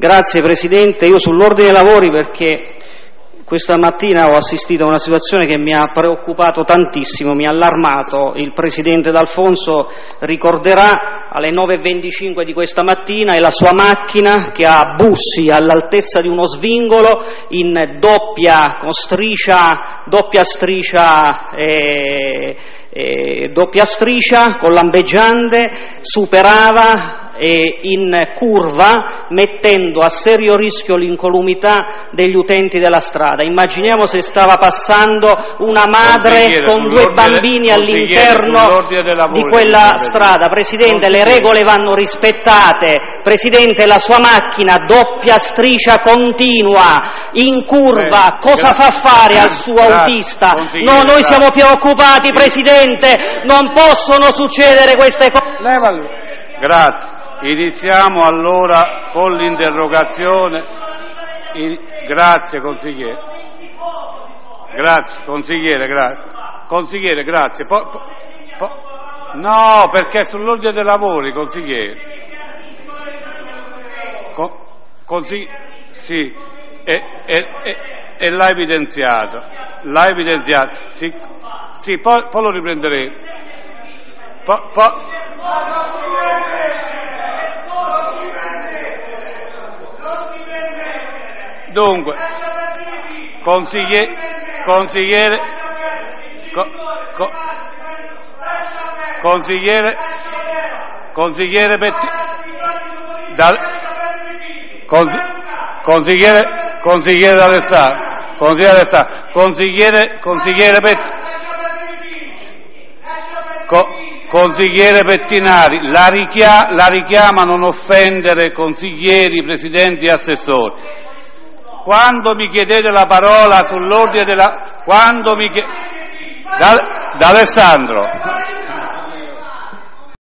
Grazie Presidente, io sull'ordine dei lavori perché questa mattina ho assistito a una situazione che mi ha preoccupato tantissimo, mi ha allarmato. Il Presidente D'Alfonso ricorderà alle 9.25 di questa mattina e la sua macchina che ha bussi all'altezza di uno svingolo in doppia, con striscia, doppia striscia eh, eh, doppia striscia con lampeggiante superava eh, in curva mettendo a serio rischio l'incolumità degli utenti della strada. Immaginiamo se stava passando una madre con due bambini all'interno di quella strada. Presidente, le regole vanno rispettate. Presidente, la sua macchina doppia striscia continua in curva, cosa fa fare al suo autista? No, noi siamo preoccupati, Presidente, non possono succedere queste cose. Grazie. Iniziamo allora con l'interrogazione. In... Grazie consigliere. Grazie consigliere, grazie. Consigliere, grazie. Po... Po... No, perché è sull'ordine dei lavori, consigliere. Con... Consigli... Sì, e, e, e, e l'ha evidenziato. L'ha evidenziato. Sì, sì poi, poi lo riprenderemo. Po, po... Dunque, consigliere, consigliere, co, co, consigliere, consigliere Betti, da, consi, consigliere, consigliere D'Alessandro, consigliere D'Alessandro, consigliere, consigliere Betti, co, consigliere Pettinari, la, richia, la richiama a non offendere consiglieri, presidenti e assessori. Quando mi chiedete la parola sull'ordine della... Quando mi chiedete... Da, da Alessandro.